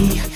me.